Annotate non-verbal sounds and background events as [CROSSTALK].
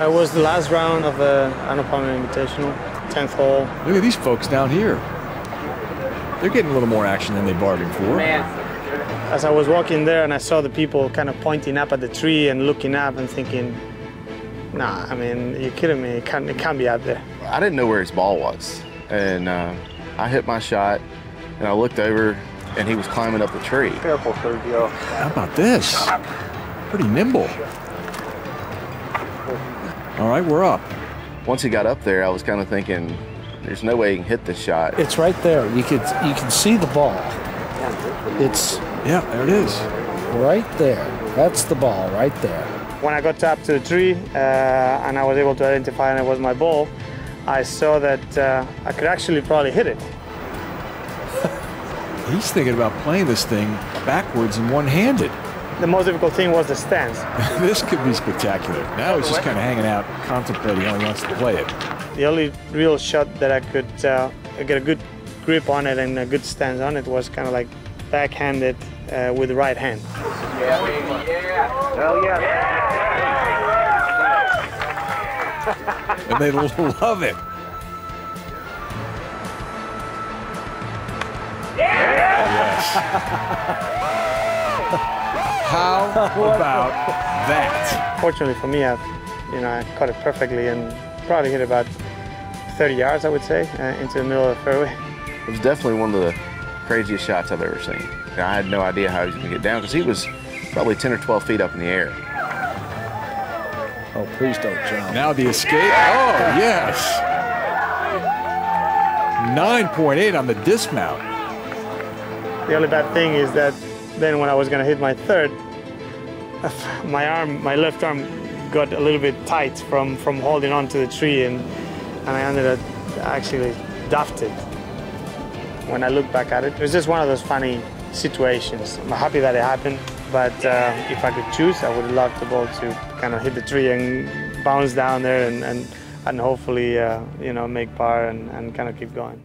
It was the last round of the Arnold Invitational, 10th hole. Look at these folks down here. They're getting a little more action than they bargained for. Man. As I was walking there and I saw the people kind of pointing up at the tree and looking up and thinking, nah, I mean, you're kidding me, it can't, it can't be out there. I didn't know where his ball was. And uh, I hit my shot and I looked over and he was climbing up the tree. Careful, Sergio. How about this? Pretty nimble. All right, we're up. Once he got up there, I was kind of thinking, there's no way he can hit this shot. It's right there. You could you can see the ball. It's Yeah, there it is. right there. That's the ball right there. When I got up to the tree uh, and I was able to identify and it was my ball, I saw that uh, I could actually probably hit it. [LAUGHS] He's thinking about playing this thing backwards and one-handed. The most difficult thing was the stance. [LAUGHS] this could be spectacular. Now he's just kind of hanging out, contemplating how he wants to play it. The only real shot that I could uh, get a good grip on it and a good stance on it was kind of like backhanded uh, with the right hand. And they [LAUGHS] love it. Yes. [LAUGHS] How [LAUGHS] about that? Fortunately for me, I, you know, I caught it perfectly and probably hit about 30 yards, I would say, uh, into the middle of the fairway. It was definitely one of the craziest shots I've ever seen. And I had no idea how he was going to get down because he was probably 10 or 12 feet up in the air. Oh, please don't jump. Now the escape. Oh, yes. 9.8 on the dismount. The only bad thing is that then when I was going to hit my third, my arm, my left arm got a little bit tight from, from holding on to the tree and, and I ended up actually duffed it. When I look back at it, it was just one of those funny situations. I'm happy that it happened, but uh, if I could choose, I would love the ball to kind of hit the tree and bounce down there and, and, and hopefully, uh, you know, make par and, and kind of keep going.